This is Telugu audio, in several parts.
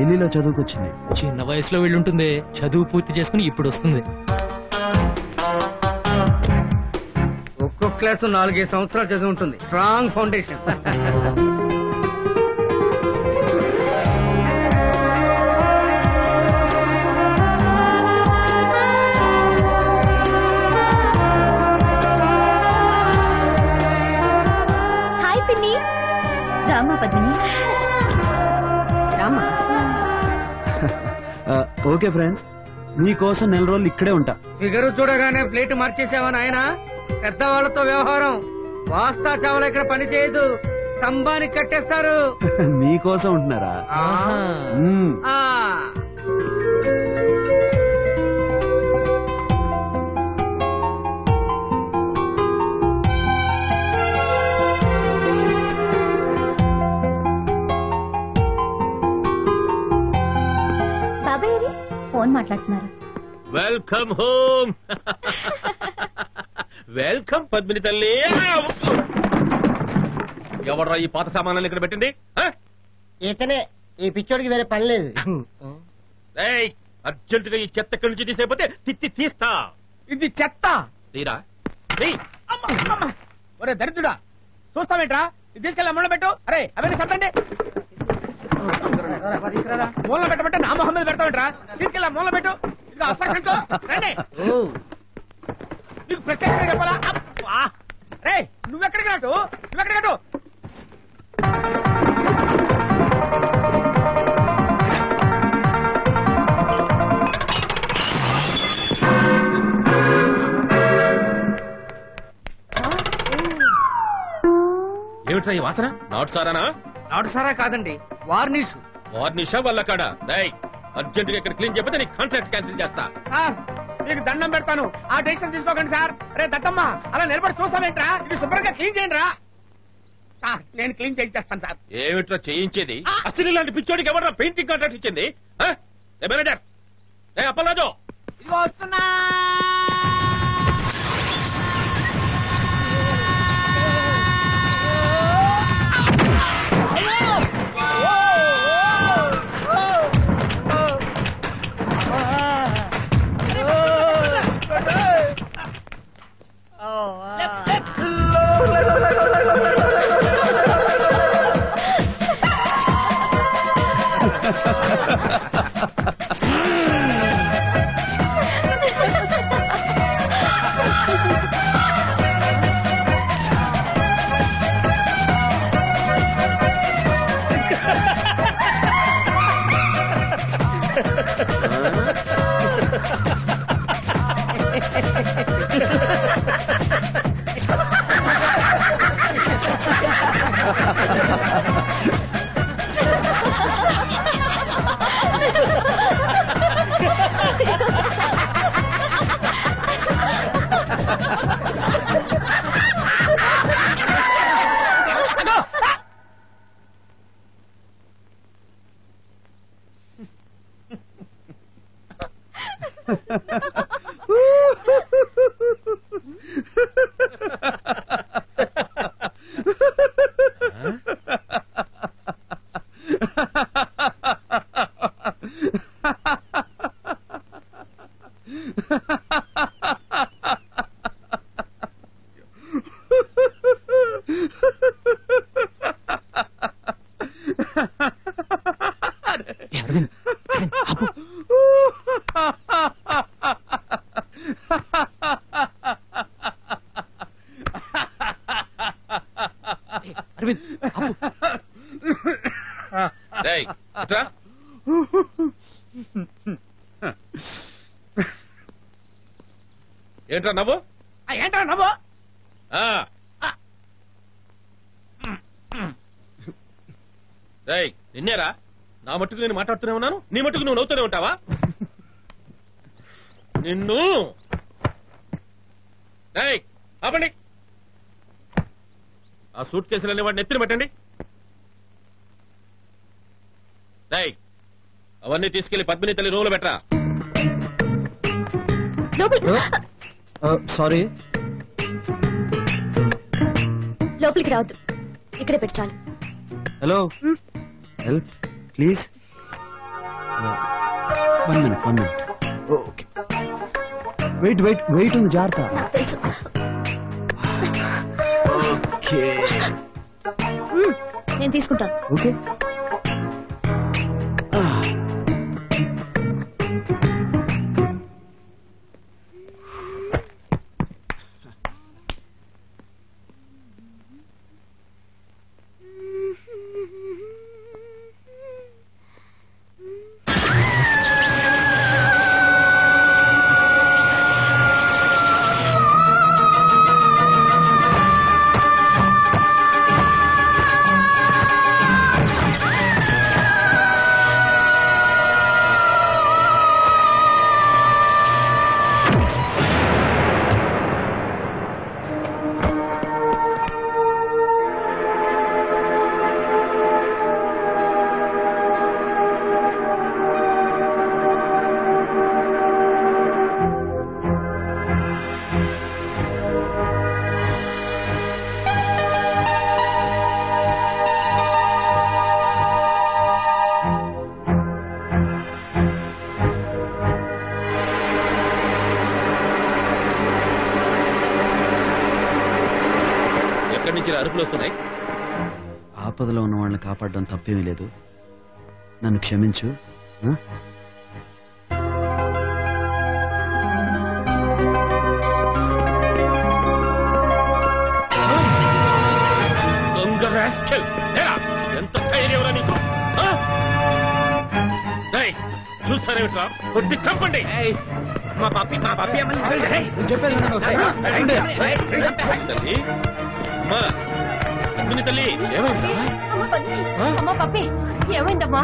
ఢిల్లీలో చదువుకొచ్చింది. చిన్న వయసులో వెళ్ళుంటుంది. చదువు పూర్తి చేసుకుని ఇప్పుడు వస్తుంది ఒక్కొక్క క్లాసు నాలుగైదు సంవత్సరాలు చదివి ఉంటుంది స్ట్రాంగ్ ఫౌండేషన్. ఓకే ఫ్రెండ్స్ మీకోసం నెల రోజులు ఇక్కడే ఉంటా. ఫిగర్ చూడగానే ప్లేట్ మార్చేసావా నాయన? పెద్దవాళ్ళతో వ్యవహారం. వాస్తా చావల ఇక్కడ పని చేయదు. స్తంభానికి కట్టేస్తారు. మీకోసం ఉంటున్నారా? ఫోన్ మాట్లాడుతున్నారు. Welcome home. వెల్కమ్ పద్మిని తల్లి. ఎవడ్రా ఈ పాత సామాన్లను ఇక్కడ పెట్టింది? ఇతనే ఈ పిచ్చోడికి వేరే పని లేదు. ఏయ్, అర్జెంటుగా ఈ చెత్త ఇక్కడి నుంచి తీసేయకపోతే తిత్తి తీస్తా. ఇది చెత్త. తీరా? తీయ్. అమ్మ, అమ్మ. ఒరే దరిద్రుడా చూస్తావేంట్రా? ఇది తీసుకెళ్ళి మూల పెట్టు. అరే అవన్నీ సర్దండి. మూల పెట్టబట్టే నా మొహం మీద పెడతావేంట్రా? తీసుకెళ్ళి మూల పెట్టు. ఇదిగో అఫర్సెంట్లు రండి. నీకు ప్రత్యేకంగా చెప్పాలా? అబ్బా. రే నువ్వెక్కడికి రాటు? నువ్వెక్కడికి రాటు? ఏమిట్రా ఈ వాసన? నాటు సారానా? నాటు సారా కాదండి వార్నిష్. వార్నిషా వల్ల కాడ డేయ్ అర్జెంటుగా ఇక్కడ క్లీన్ చెప్పితే నీ కాంట్రాక్ట్ క్యాన్సిల్ చేస్తా. సార్ మీకు దండం పెడతాను. ఆ డెసిషన్ తీసుకోకండి సార్. రే దత్తమ్మ అలా నిలబడి చూస్తావేంట్రా? ఇది శుభ్రంగా క్లీన్ చేయండి రా సార్ నేను క్లీన్ చేయించేస్తాను సార్. ఏమిట్రా చేయించేది? అసలు ఇలాంటి పిచ్చోడికి ఎవరా పెయింటింగ్ కాంట్రాక్ట్ ఇచ్చింది? మేనేజర్. ఏ ఇదిగో వస్తున్నా. అరవింద్ ఆపు. డేయ్ ఇట్రా ఏంట్రా నవ్వు? ఆ, ఏంట్రా నవ్వు? ఆ. డేయ్ నిన్నేరా? నా మట్టుకు నేను మాట్లాడుతూనే ఉన్నాను? నీ మట్టుకు నువ్వు నవ్వుతూనే ఉంటావా? నిన్ను ఆపండి. ఆ సూట్ కేసులన్నీ వాడిని ఎత్తిన పెట్టండి. అవన్నీ తీసుకెళ్ళి పద్మిని తల్లి రూములో పెట్టరా. సారీ. లోపలికి రావద్దు. ఇక్కడే పెట్టు చాలు. Hello. Help please. One minute one minute okay. Wait wait wait ఉంది జాగ్రత్త నేను తీసుకుంటాను. ఓకే నుంచి ఇలా అరుపులు వస్తున్నాయి ఆపదలో ఉన్న వాళ్ళని కాపాడడం తప్పేమీ లేదు నన్ను క్షమించు ఆ? దొంగ rascal. ఎంత నీకు ఆ? చూస్తారేమిట్రా కొట్టి చంపండి మా పప్పి మా పప్పి అమ్మని నేను చెప్పేది వినండి ఒకసారి. రండి. తల్లి అమ్మా అమ్మిని తల్లి ఏమైందా అమ్మ పప్పి ఏమైందమ్మా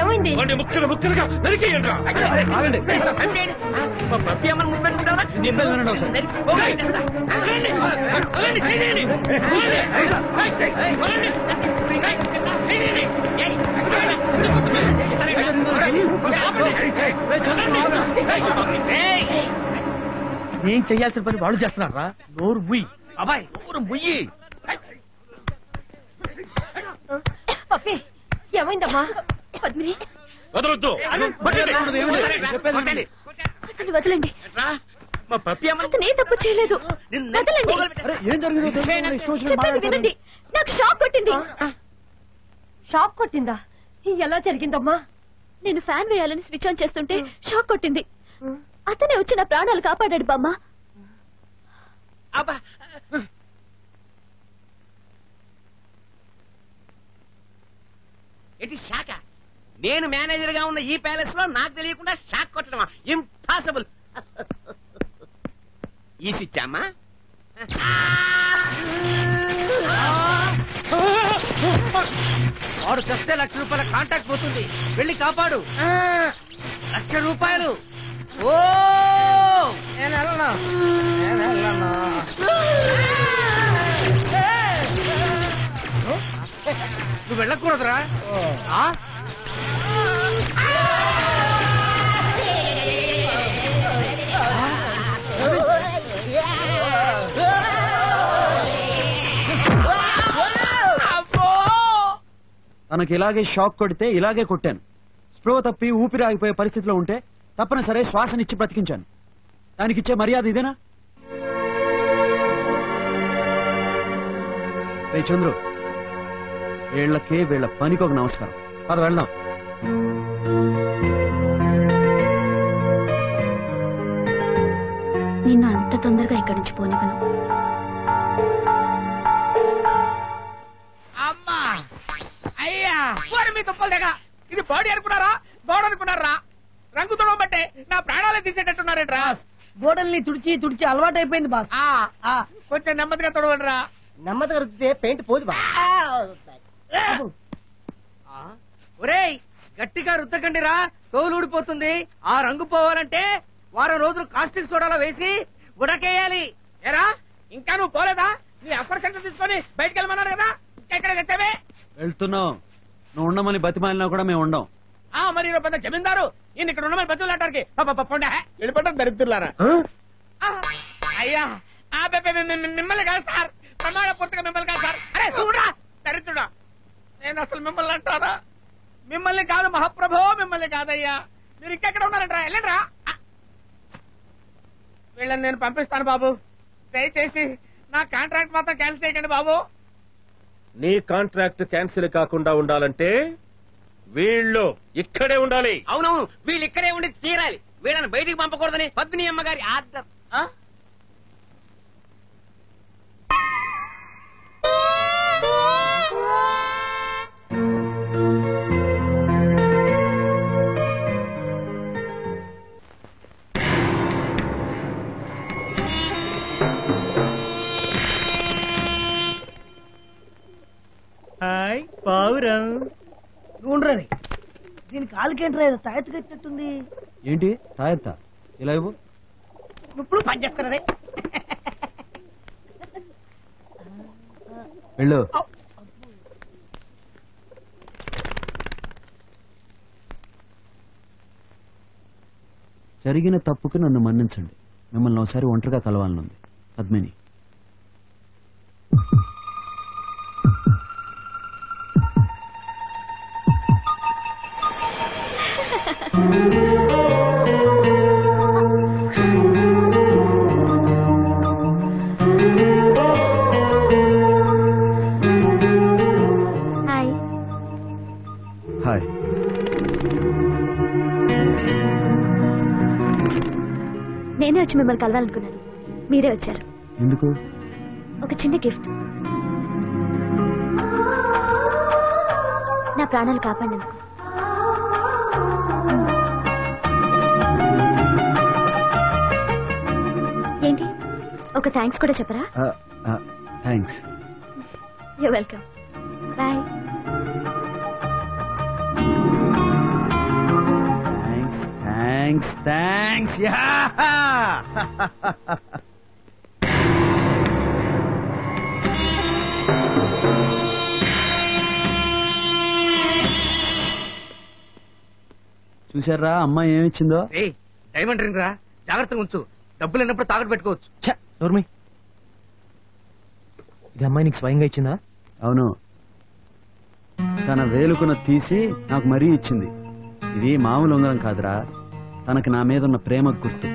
ఏమైంది ముక్కలు ముక్కలుగా నరికేయండి ఆగండి. మా పప్పి అమ్మని ముద్దు పెట్టుకుంటావా నేను చెప్పేది వినండి ఒకసారి. ఏం చెయ్యాల్సిన పని వాళ్ళు చేస్తున్నారా నోరు ముయ్యి అబ్బాయి నోరు ముయ్యి. పప్పి ఏమైందమ్మా? పద్మిని. వదలొద్దు. ఏమిటి? ఏమిటి? చెప్పేది వినండి. అతన్ని వదలండి. మా పప్పి అమ్మని అతను ఏ తప్పు చేయలేదు. వదలండి. ఏం చెప్పేది. వినండి. నాకు షాక్ కొట్టింది. షాక్ కొట్టిందా? ఎలా జరిగిందమ్మా? నేను ఫ్యాన్ వేయాలని స్విచ్ ఆన్ చేస్తుంటే షాక్ కొట్టింది. అతనే వచ్చి నా ప్రాణాలు కాపాడాడు బామ్మ. అబ్బా. ఏంటి షాక్? నేను మేనేజర్గా ఉన్న ఈ ప్యాలెస్లో నాకు తెలియకుండా షాక్ కొట్టడమా? ఇంపాసిబుల్ ఈ స్విచ్ అమ్మా? వాడు చస్తే లక్ష రూపాయల కాంటాక్ట్ పోతుంది. వెళ్ళి కాపాడు. లక్ష రూపాయలు. ఓ! నేను వెళ్ళను నేను వెళ్ళను నువ్వు వెళ్ళకూడదురా. ఆ? తనకి ఇలాగే షాక్ కొడితే ఇలాగే కొట్టాను. స్ప్రో తప్పి ఊపిరి ఆగిపోయే పరిస్థితిలో ఉంటే తప్పనిసరి శ్వాసనిచ్చి బ్రతికించాను. దానికిచ్చే మర్యాద ఇదేనా? రే చంద్రు వీళ్ళకే వీళ్ళ పనికి ఒక నమస్కారం. పద వెళ్దాం. నిన్ను అంత తొందరగా ఇక్కడి నుంచి పోనివ్వను. అమ్మా! అయ్యా! వారి మీ తుప్పలు దగ్గ ఇది బాడీ అనుకున్నారా? గోడ అనుకున్నారా? రంగు తుడవబట్టే నా ప్రాణాలే తీసేటట్టున్నారేట్రా? గోడల్ని తుడిచి తుడిచి అలవాటు అయిపోయింది బాస్. ఆ, ఆ, కొంచెం నెమ్మదిగా తుడవండిరా. నెమ్మదిగా రుద్దితే పెయింట్ పోదు బా ఒరేయ్ గట్టిగా రుద్దకండిరా. తోలు ఊడిపోతుంది. ఆ రంగు పోవాలంటే వారం రోజులు కాస్టిక్ సోడాలో వేసి ఉడకేయాలి. ఏరా ఇంకా నువ్వు పోలేదా? నీ అఫర్ సెంటర్ తీసుకొని బయటికి వెళ్ళమన్నారు కదా ఇంకా ఎక్కడ తెచ్చావే వెళ్తున్నాం. నువ్వు ఉండమని బతిమాలినా కూడా మేము ఉండం. ఆ మరి ఈరోజు పెద్ద జమీందారు. ఈయన ఇక్కడ ఉండమని బతులాటానికి పొండ. వెళ్ళిపోతాం దరిద్రులారా. అయ్యా. ఆ బె- బె- బె- బె- మిమ్మల్ని కాదు సార్. ప్రమాణ పూర్తిగా మిమ్మల్ని కాదు సార్. అరే చూడరా దరిద్రుడా. నేను అసలు మిమ్మల్ని అంటారా మిమ్మల్ని కాదు మహాప్రభో మిమ్మల్ని కాదయ్యా. మీరు ఇంకెక్కడ ఉన్నారంట్రా? వెళ్ళండిరా. వీళ్ళని నేను పంపిస్తాను బాబు. దయచేసి నా కాంట్రాక్ట్ మాత్రం క్యాన్సిల్ చేయకండి బాబు. నీ కాంట్రాక్ట్ క్యాన్సిల్ కాకుండా ఉండాలంటే వీళ్ళు ఇక్కడే ఉండాలి. అవునవును వీళ్ళు ఇక్కడే ఉండి తీరాలి. వీళ్ళని బయటికి పంపకూడదని పద్మిని అమ్మగారి ఆర్డర్ ఆ? ఉండరని. దీని కాలుకేంట్రా తాయెత్తు కట్టినట్టుంది. ఏంటి? తాయెత్త? ఇలా ఇవ్వు. ఇప్పుడు పని చేస్తారే వెళ్ళు. జరిగిన తప్పుకి నన్ను మన్నించండి. మిమ్మల్ని ఒకసారి ఒంటరిగా కలవాలనుంది. పద్మిని. హాయ్ నేనే వచ్చి మిమ్మల్ని కలవాలనుకున్నాను. మీరే వచ్చారు. ఎందుకు? ఒక చిన్న గిఫ్ట్. నా ప్రాణాలు కాపాడినందుకు. ఏంటి? ఒక థ్యాంక్స్ కూడా చెప్పరా? Thanks. You welcome bye thanks thanks yeah చూసారా అమ్మాయి ఏమిచ్చిందో? ఏయ్ డైమండ్ రింగ్ రా. జాగ్రత్తగా ఉంచు. డబ్బులు లేనప్పుడు తాకట్టు పెట్టుకోవచ్చు. ఛ, నోర్మి. ఇది అమ్మాయి నీకు స్వయంగా ఇచ్చిందా? అవును. తన వేలుకున్న తీసి నాకు మరీ ఇచ్చింది. ఇది మామూలు ఉంగరం కాదురా. తనకు నా మీద ఉన్న ప్రేమ గుర్తు.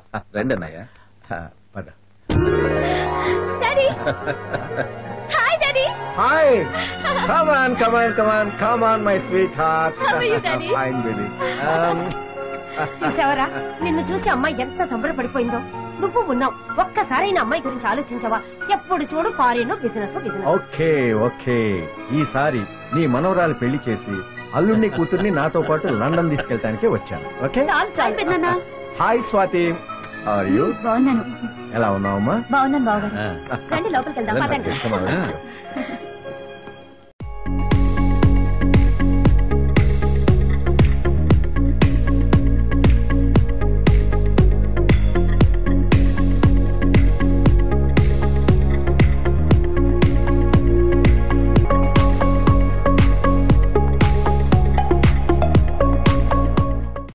రండి అన్నయ్యూ చూసి అమ్మాయి ఎంత సంబరపడిపోయిందో. నువ్వు ఉన్నావు. ఒక్కసారైనా అమ్మాయి గురించి ఆలోచించవా? ఎప్పుడు చూడు foreign business business okay okay. ఈసారి నీ మనవరాలు పెళ్ళి చేసి అల్లుడిని కూతుర్ని నాతో పాటు లండన్ తీసుకెళ్ళటానికి వచ్చాను. ఓకే? హాయ్ స్వాతి. బాగున్నాను. ఎలా ఉన్నావమ్మా? బాగున్నాను బాగా ఆ. రండి లోపలికి వెళ్దాం.